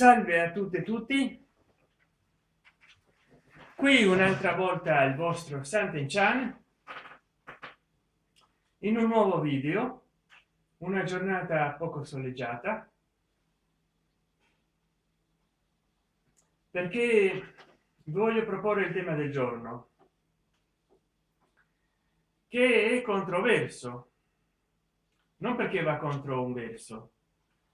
salve a tutte e tutti. Qui un'altra volta il vostro santen chan in un nuovo video una giornata poco soleggiata. Perché voglio proporre il tema del giorno che è controverso. Non perché va contro un verso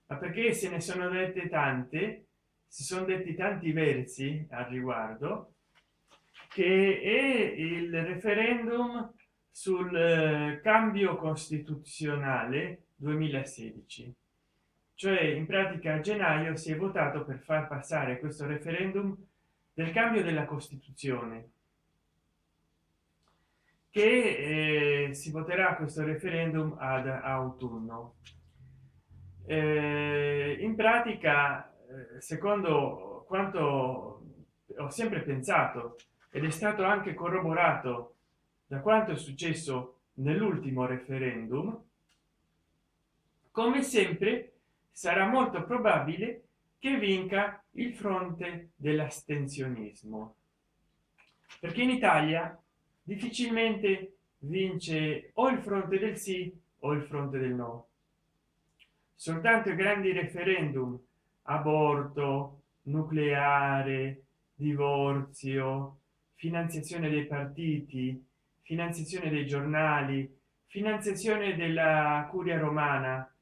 ma perché se ne sono dette tante si sono detti tanti versi al riguardo che è il referendum sul eh, cambio costituzionale 2016 cioè in pratica a gennaio si è votato per far passare questo referendum del cambio della costituzione che eh, si voterà questo referendum ad autunno eh, in pratica eh, secondo quanto ho sempre pensato ed è stato anche corroborato da quanto è successo nell'ultimo referendum come sempre sarà molto probabile che vinca il fronte dell'astensionismo. Perché in italia difficilmente vince o il fronte del sì o il fronte del no soltanto i grandi referendum aborto nucleare divorzio finanziazione dei partiti finanziazione dei giornali finanziazione della curia romana.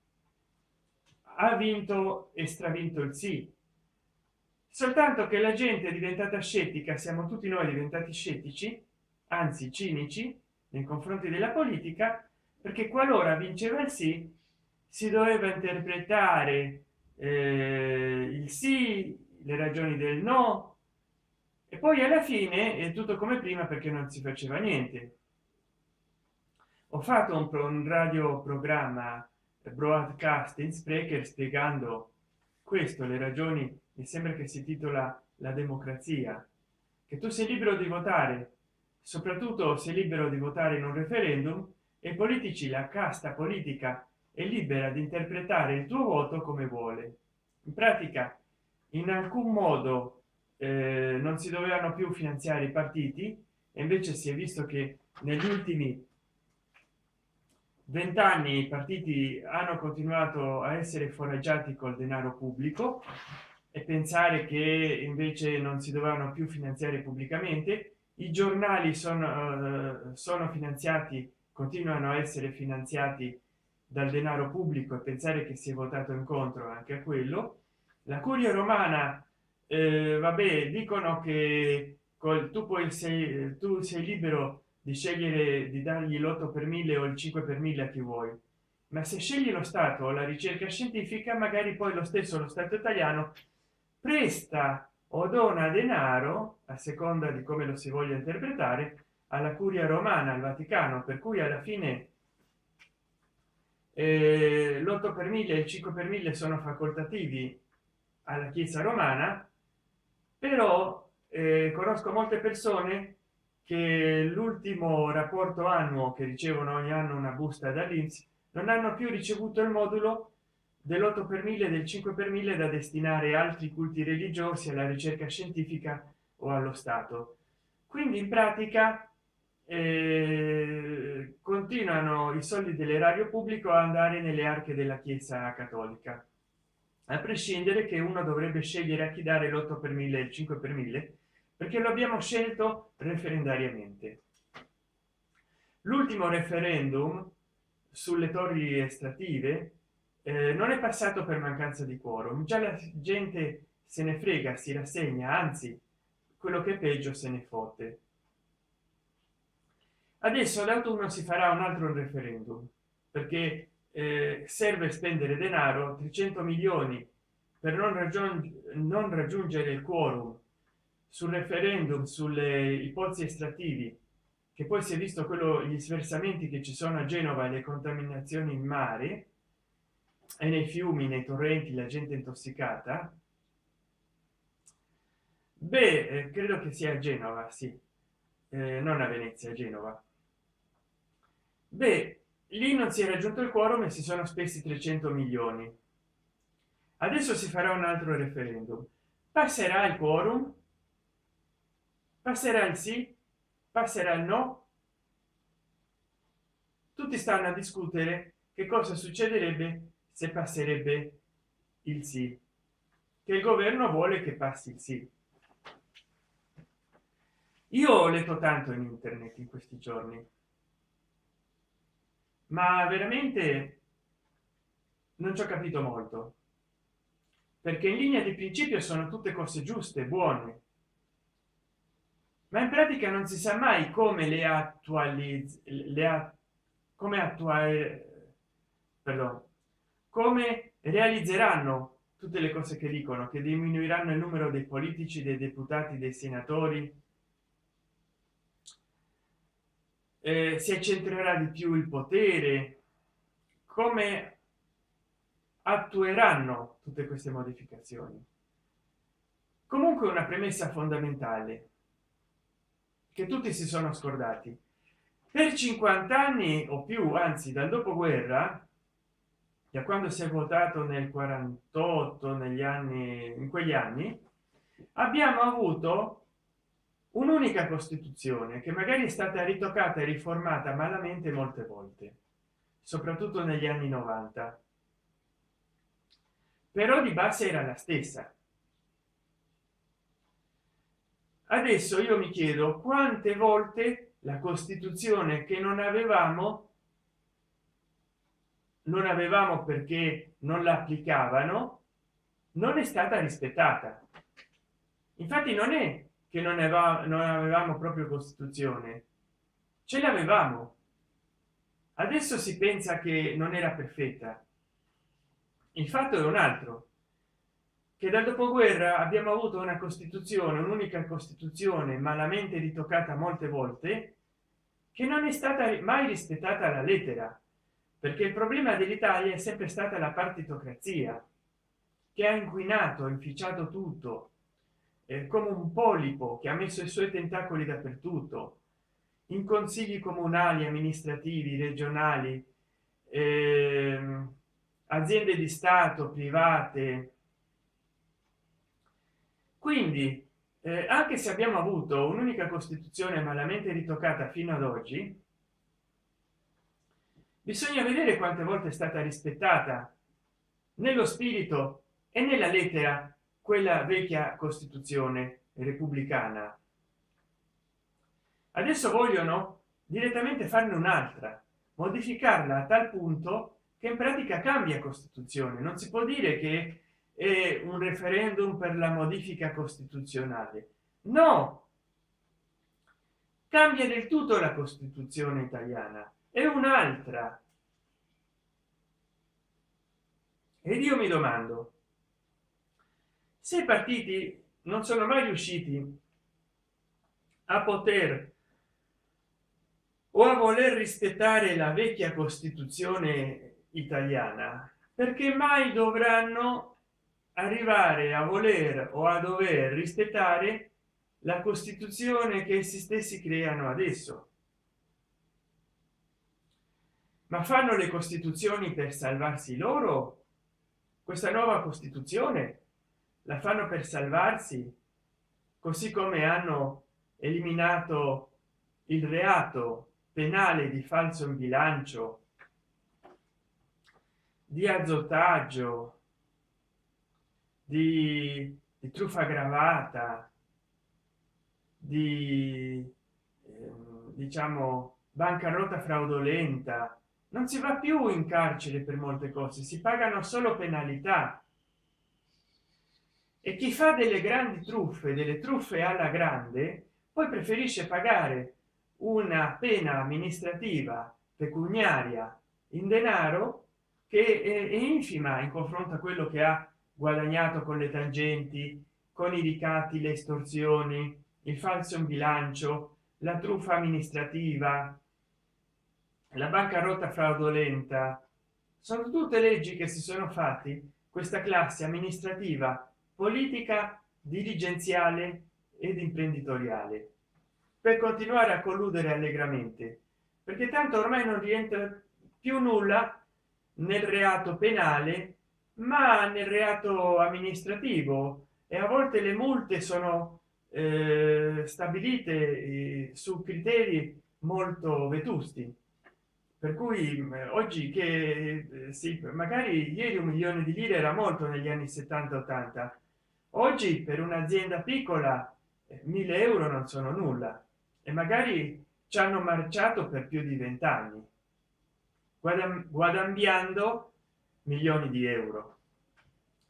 Ha vinto e stravinto il sì. Soltanto che la gente è diventata scettica siamo tutti noi diventati scettici anzi cinici nei confronti della politica perché qualora vinceva il sì si doveva interpretare eh, il sì le ragioni del no e poi alla fine è tutto come prima perché non si faceva niente. Ho fatto un, un radio programma broadcasting sprecher spiegando questo le ragioni mi sembra che si titola la democrazia che tu sei libero di votare soprattutto sei libero di votare in un referendum e politici la casta politica è libera di interpretare il tuo voto come vuole. In pratica in alcun modo eh, non si dovevano più finanziare i partiti e invece si è visto che negli ultimi vent'anni i partiti hanno continuato a essere foraggiati col denaro pubblico e pensare che invece non si dovevano più finanziare pubblicamente. I giornali sono uh, sono finanziati continuano a essere finanziati dal denaro pubblico e pensare che si è votato incontro anche a quello. La curia romana eh, vabbè dicono che col, tu puoi sei tu sei libero di scegliere di dargli l'8 per mille o il 5 per mille a chi vuoi. Ma se scegli lo stato la ricerca scientifica magari poi lo stesso lo stato italiano presta o dona denaro a seconda di come lo si voglia interpretare alla curia romana al vaticano per cui alla fine eh, l'8 per mille il 5 per mille sono facoltativi alla chiesa romana però eh, conosco molte persone che l'ultimo rapporto annuo che ricevono ogni anno una busta dall'inps non hanno più ricevuto il modulo dell'8 per mille del 5 per mille da destinare altri culti religiosi alla ricerca scientifica o allo stato. Quindi in pratica eh, continuano i soldi dell'erario pubblico a andare nelle arche della chiesa cattolica a prescindere che uno dovrebbe scegliere a chi dare l'8 per mille il 5 per mille perché lo abbiamo scelto referendariamente. L'ultimo referendum sulle torri estrattive eh, non è passato per mancanza di quorum. Già la gente se ne frega si rassegna anzi quello che è peggio se ne fotte adesso all'autunno si farà un altro referendum perché eh, serve spendere denaro 300 milioni per non, raggiungere non raggiungere il quorum sul referendum sulle pozzi estrattivi che poi si è visto quello gli sversamenti che ci sono a genova le contaminazioni in mare e nei fiumi nei torrenti la gente intossicata. Beh eh, credo che sia a genova sì. Eh, non a venezia genova beh lì non si è raggiunto il quorum e si sono spesi 300 milioni. Adesso si farà un altro referendum. Passerà il quorum? Passerà il sì? Passerà il no? Tutti stanno a discutere che cosa succederebbe se passerebbe il sì che il governo vuole che passi il sì. Io ho letto tanto in internet in questi giorni ma veramente non ci ho capito molto. Perché in linea di principio sono tutte cose giuste buone. Ma in pratica non si sa mai come le attualizzi le ha come attuare perdono come realizzeranno tutte le cose che dicono che diminuiranno il numero dei politici dei deputati dei senatori eh, si accentrerà di più il potere come attueranno tutte queste modificazioni. Comunque una premessa fondamentale che tutti si sono scordati. Per 50 anni o più anzi dal dopoguerra da quando si è votato nel 48 negli anni in quegli anni abbiamo avuto un'unica costituzione che magari è stata ritoccata e riformata malamente molte volte soprattutto negli anni 90 però di base era la stessa. Adesso io mi chiedo quante volte la costituzione che non avevamo non avevamo perché non la applicavano non è stata rispettata. Infatti non è che non avevamo, non avevamo proprio costituzione. Ce l'avevamo. Adesso si pensa che non era perfetta. Il fatto è un altro che dal dopoguerra abbiamo avuto una costituzione un'unica costituzione malamente ritoccata molte volte che non è stata mai rispettata alla lettera perché il problema dell'italia è sempre stata la partitocrazia che ha inquinato inficiato tutto eh, come un polipo che ha messo i suoi tentacoli dappertutto in consigli comunali amministrativi regionali ehm, aziende di stato private. Quindi eh, anche se abbiamo avuto un'unica costituzione malamente ritoccata fino ad oggi bisogna vedere quante volte è stata rispettata nello spirito e nella lettera quella vecchia costituzione repubblicana. Adesso vogliono direttamente farne un'altra modificarla a tal punto che in pratica cambia costituzione. Non si può dire che è un referendum per la modifica costituzionale. No! Cambia del tutto la costituzione italiana. È un'altra. Ed io mi domando se i partiti non sono mai riusciti a poter o a voler rispettare la vecchia costituzione italiana perché mai dovranno arrivare a voler o a dover rispettare la costituzione che essi stessi creano adesso? Ma fanno le costituzioni per salvarsi loro? Questa nuova costituzione la fanno per salvarsi così come hanno eliminato il reato penale di falso in bilancio di azzottaggio di, di truffa aggravata di eh, diciamo bancarotta fraudolenta. Non si va più in carcere per molte cose si pagano solo penalità e chi fa delle grandi truffe delle truffe alla grande poi preferisce pagare una pena amministrativa pecuniaria in denaro che è infima in confronto a quello che ha guadagnato con le tangenti con i ricatti le estorsioni il falso in bilancio la truffa amministrativa la bancarotta fraudolenta. Sono tutte leggi che si sono fatti questa classe amministrativa politica dirigenziale ed imprenditoriale per continuare a colludere allegramente. Perché tanto ormai non rientra più nulla nel reato penale ma nel reato amministrativo. E a volte le multe sono eh, stabilite eh, su criteri molto vetusti. Per cui oggi che eh, sì magari ieri un milione di lire era molto negli anni 70 80 oggi per un'azienda piccola eh, mille euro non sono nulla e magari ci hanno marciato per più di vent'anni guadagnando milioni di euro.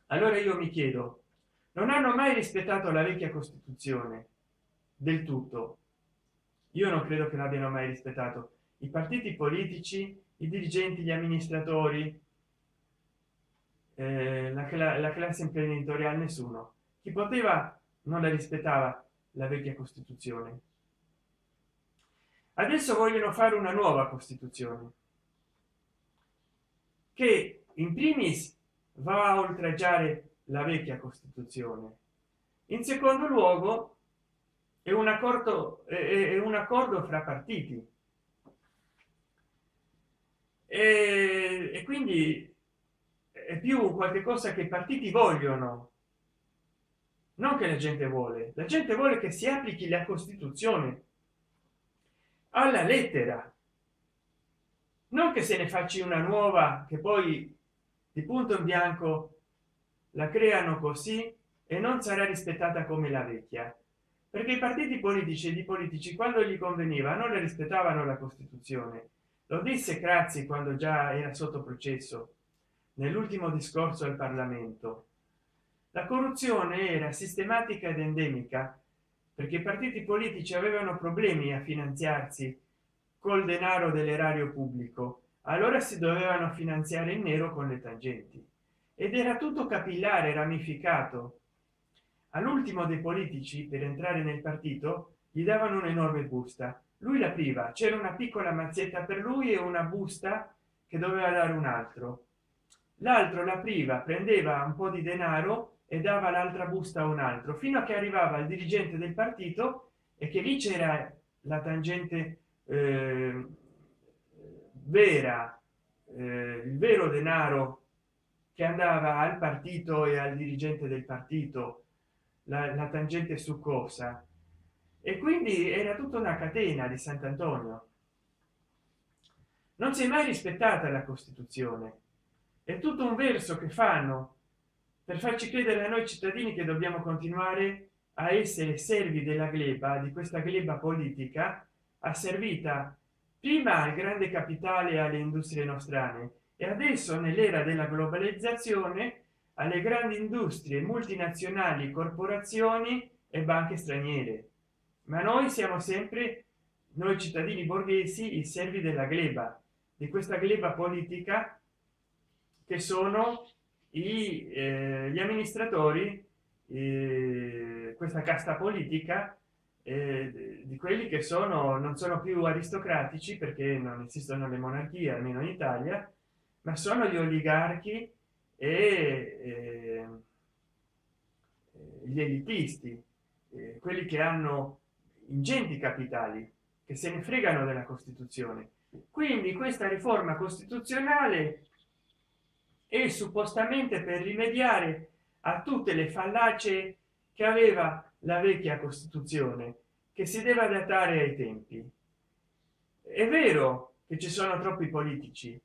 Allora io mi chiedo non hanno mai rispettato la vecchia costituzione? Del tutto. Io non credo che l'abbiano mai rispettato. I partiti politici i dirigenti gli amministratori eh, la, la classe imprenditoriale nessuno. Chi poteva non la rispettava la vecchia costituzione. Adesso vogliono fare una nuova costituzione che in primis va a oltraggiare la vecchia costituzione. In secondo luogo è un accordo è un accordo fra partiti. E, e quindi è più qualche cosa che i partiti vogliono. Non che la gente vuole la gente vuole che si applichi la costituzione alla lettera. Non che se ne facci una nuova che poi di punto in bianco la creano così e non sarà rispettata come la vecchia. Perché i partiti politici e di politici quando gli conveniva non rispettavano la costituzione. Lo disse Crazzi quando già era sotto processo nell'ultimo discorso al parlamento. La corruzione era sistematica ed endemica perché i partiti politici avevano problemi a finanziarsi col denaro dell'erario pubblico. Allora si dovevano finanziare in nero con le tangenti. Ed era tutto capillare ramificato. All'ultimo dei politici per entrare nel partito gli davano un'enorme busta. Lui la priva c'era una piccola mazzetta per lui e una busta che doveva dare un altro l'altro la priva prendeva un po di denaro e dava l'altra busta a un altro fino a che arrivava il dirigente del partito e che lì c'era la tangente eh, vera eh, il vero denaro che andava al partito e al dirigente del partito la, la tangente succosa. E quindi era tutta una catena di sant'antonio. Non si è mai rispettata la costituzione è tutto un verso che fanno per farci credere a noi cittadini che dobbiamo continuare a essere servi della gleba di questa gleba politica asservita prima al grande capitale alle industrie nostrane e adesso nell'era della globalizzazione alle grandi industrie multinazionali corporazioni e banche straniere. Ma noi siamo sempre noi cittadini borghesi i servi della gleba di questa gleba politica che sono i, eh, gli amministratori eh, questa casta politica eh, di quelli che sono non sono più aristocratici perché non esistono le monarchie almeno in italia ma sono gli oligarchi e eh, gli elitisti eh, quelli che hanno ingenti capitali che se ne fregano della costituzione. Quindi questa riforma costituzionale è suppostamente per rimediare a tutte le fallacie che aveva la vecchia costituzione che si deve adattare ai tempi. È vero che ci sono troppi politici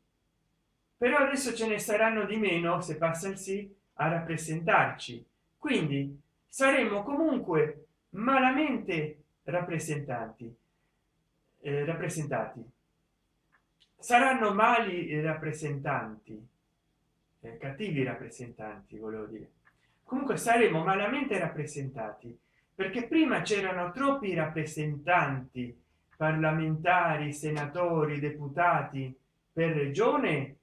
però adesso ce ne saranno di meno se passa il sì a rappresentarci. Quindi saremo comunque malamente rappresentanti eh, rappresentati. Saranno mali rappresentanti eh, cattivi rappresentanti volevo dire. Comunque saremo malamente rappresentati perché prima c'erano troppi rappresentanti parlamentari senatori deputati per regione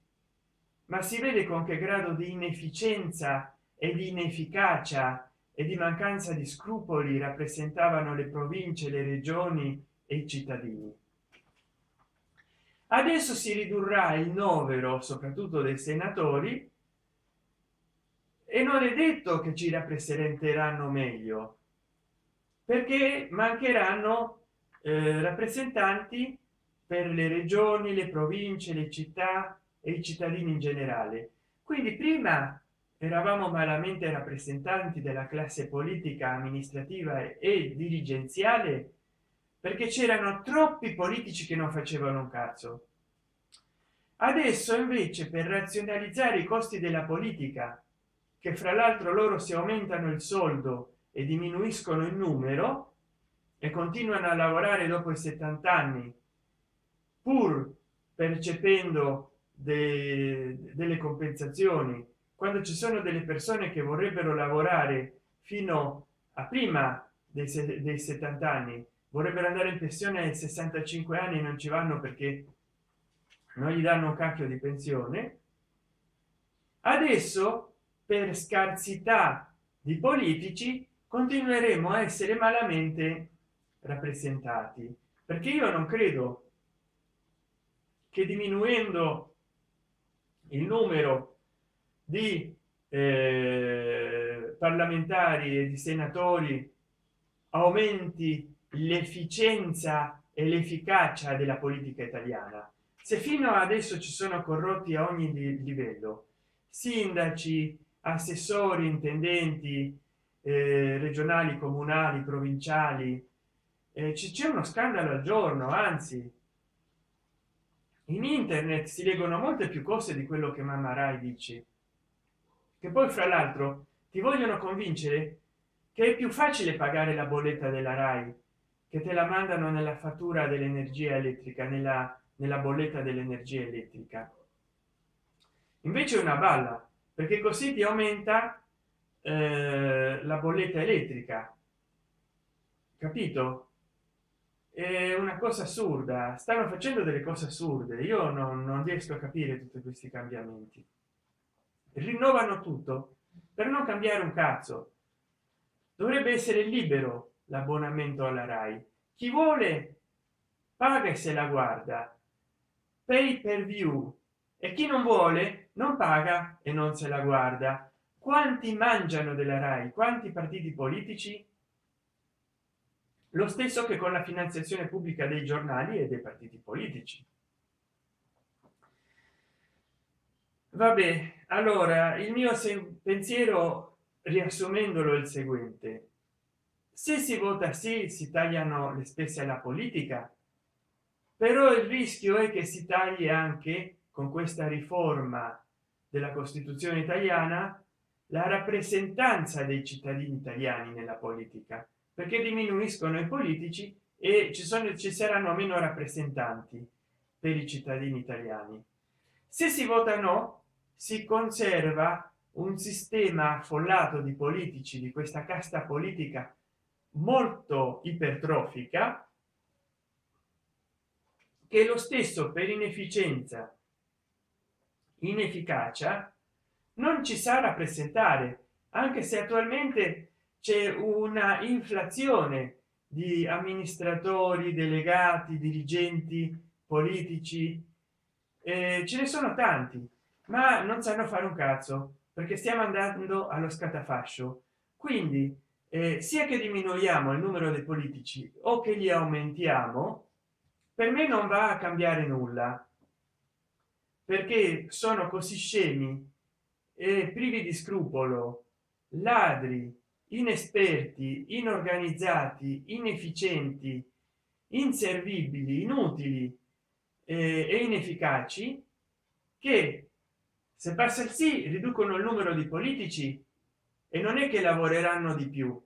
ma si vede con che grado di inefficienza e di inefficacia e di mancanza di scrupoli rappresentavano le province le regioni e i cittadini adesso si ridurrà il novero soprattutto dei senatori e non è detto che ci rappresenteranno meglio perché mancheranno eh, rappresentanti per le regioni le province le città e i cittadini in generale. Quindi prima eravamo malamente rappresentanti della classe politica amministrativa e dirigenziale perché c'erano troppi politici che non facevano un cazzo. Adesso invece per razionalizzare i costi della politica che fra l'altro loro si aumentano il soldo e diminuiscono il numero e continuano a lavorare dopo i 70 anni pur percependo de delle compensazioni quando ci sono delle persone che vorrebbero lavorare fino a prima dei, dei 70 anni vorrebbero andare in pensione ai 65 anni non ci vanno perché non gli danno un cacchio di pensione. Adesso per scarsità di politici continueremo a essere malamente rappresentati. Perché io non credo che diminuendo il numero di eh, parlamentari e di senatori aumenti l'efficienza e l'efficacia della politica italiana. Se fino adesso ci sono corrotti a ogni livello sindaci assessori intendenti eh, regionali comunali provinciali eh, c'è uno scandalo al giorno anzi. In internet si leggono molte più cose di quello che mamma rai dice che poi fra l'altro ti vogliono convincere che è più facile pagare la bolletta della rai che te la mandano nella fattura dell'energia elettrica nella, nella bolletta dell'energia elettrica. Invece una balla perché così ti aumenta eh, la bolletta elettrica. Capito? È una cosa assurda. Stanno facendo delle cose assurde. Io non, non riesco a capire tutti questi cambiamenti. Rinnovano tutto per non cambiare un cazzo. Dovrebbe essere libero l'abbonamento alla rai. Chi vuole paga e se la guarda. Pay per view. E chi non vuole non paga e non se la guarda. Quanti mangiano della rai? Quanti partiti politici? Lo stesso che con la finanziazione pubblica dei giornali e dei partiti politici. Vabbè allora il mio pensiero riassumendolo il seguente se si vota sì si tagliano le spese alla politica però il rischio è che si tagli anche con questa riforma della costituzione italiana la rappresentanza dei cittadini italiani nella politica perché diminuiscono i politici e ci sono ci saranno meno rappresentanti per i cittadini italiani. Se si vota no si conserva un sistema affollato di politici di questa casta politica molto ipertrofica che lo stesso per inefficienza inefficacia non ci sa rappresentare anche se attualmente c'è una inflazione di amministratori delegati dirigenti politici eh, ce ne sono tanti ma non sanno fare un cazzo perché stiamo andando allo scatafascio. Quindi eh, sia che diminuiamo il numero dei politici o che li aumentiamo per me non va a cambiare nulla perché sono così scemi e privi di scrupolo. Ladri inesperti inorganizzati inefficienti inservibili inutili eh, e inefficaci che se passa il sì riducono il numero di politici e non è che lavoreranno di più.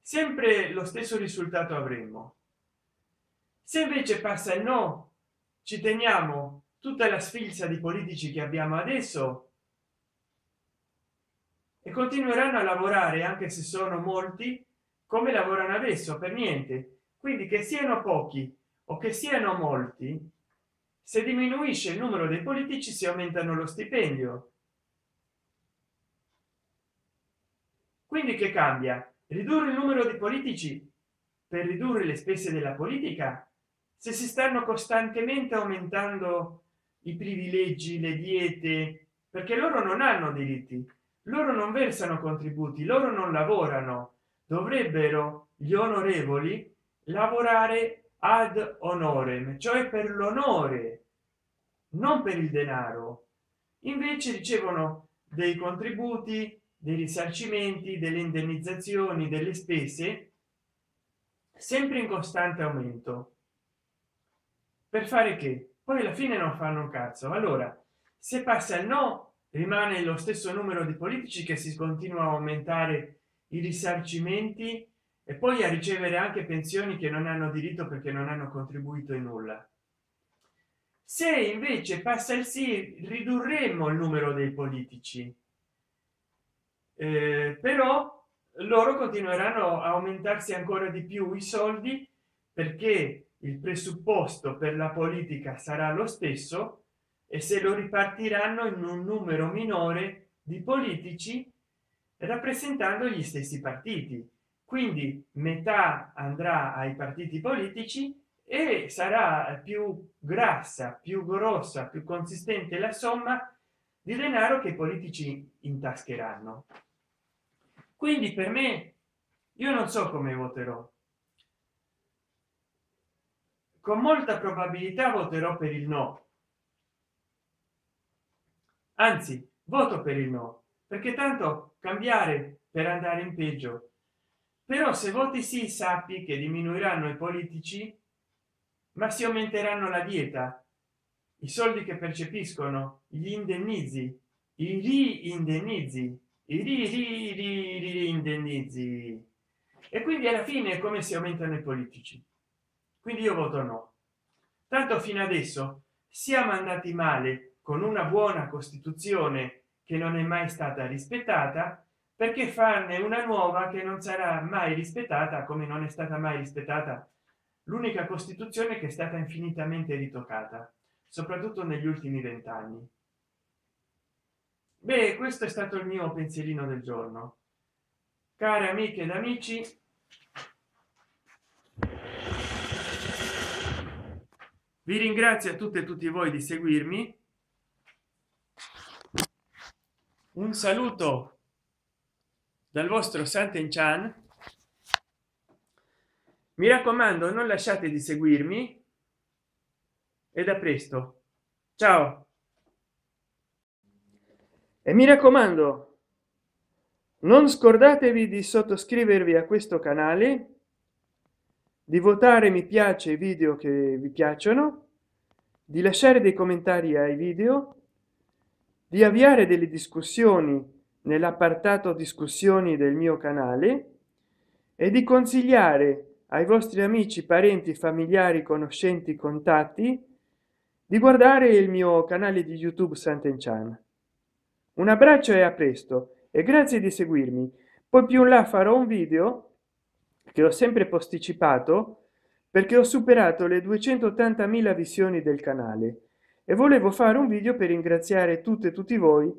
Sempre lo stesso risultato avremo. Se invece passa il no. Ci teniamo tutta la sfilza di politici che abbiamo adesso. E continueranno a lavorare anche se sono molti come lavorano adesso per niente. Quindi che siano pochi o che siano molti se diminuisce il numero dei politici si aumentano lo stipendio quindi che cambia? Ridurre il numero di politici? Per ridurre le spese della politica? Se si stanno costantemente aumentando i privilegi le diete? Perché loro non hanno diritti. Loro non versano contributi loro non lavorano. Dovrebbero gli onorevoli lavorare ad honorem cioè per l'onore non per il denaro. Invece ricevono dei contributi dei risarcimenti delle indennizzazioni delle spese sempre in costante aumento. Per fare che? Poi alla fine non fanno un cazzo. Allora se passa il no rimane lo stesso numero di politici che si continua a aumentare i risarcimenti e poi a ricevere anche pensioni che non hanno diritto perché non hanno contribuito in nulla. Se invece passa il sì ridurremo il numero dei politici eh, però loro continueranno a aumentarsi ancora di più i soldi perché il presupposto per la politica sarà lo stesso e se lo ripartiranno in un numero minore di politici rappresentando gli stessi partiti. Quindi metà andrà ai partiti politici e sarà più grassa più grossa più consistente la somma di denaro che i politici intascheranno quindi per me io non so come voterò. Con molta probabilità voterò per il no. Anzi voto per il no perché tanto cambiare per andare in peggio. Però se voti sì sappi che diminuiranno i politici ma si aumenteranno la dieta. I soldi che percepiscono gli indennizi i ri indennizi i indennizi e quindi alla fine è come si aumentano i politici. Quindi io voto no. Tanto fino adesso siamo andati male con una buona costituzione che non è mai stata rispettata perché farne una nuova che non sarà mai rispettata come non è stata mai rispettata l'unica costituzione che è stata infinitamente ritoccata soprattutto negli ultimi vent'anni beh questo è stato il mio pensierino del giorno. Care amiche ed amici vi ringrazio a tutte e tutti voi di seguirmi. Un saluto dal vostro santen chan mi raccomando non lasciate di seguirmi. E da presto. Ciao e mi raccomando non scordatevi di sottoscrivervi a questo canale di votare mi piace i video che vi piacciono di lasciare dei commentari ai video di avviare delle discussioni nell'appartato discussioni del mio canale e di consigliare ai vostri amici parenti familiari conoscenti contatti di guardare il mio canale di youtube santen chan un abbraccio e a presto e grazie di seguirmi. Poi più in là farò un video che ho sempre posticipato perché ho superato le 280.000 visioni del canale. E volevo fare un video per ringraziare tutte e tutti voi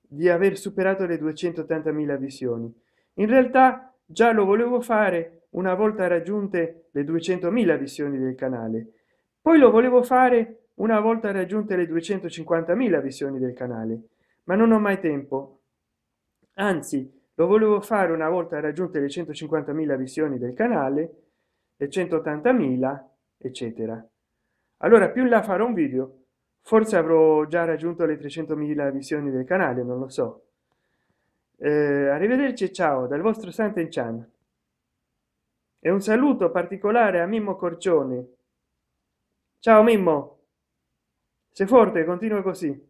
di aver superato le 280.000 visioni. In realtà già lo volevo fare una volta raggiunte le 200.000 visioni del canale. Poi lo volevo fare una volta raggiunte le 250.000 visioni del canale ma non ho mai tempo. Anzi lo volevo fare una volta raggiunte le 150.000 visioni del canale le 180.000 eccetera. Allora più là farò un video. Forse avrò già raggiunto le 300.000 visioni del canale non lo so. Eh, arrivederci ciao dal vostro santen chan e un saluto particolare a mimmo corcione. Ciao mimmo. Sei forte continua così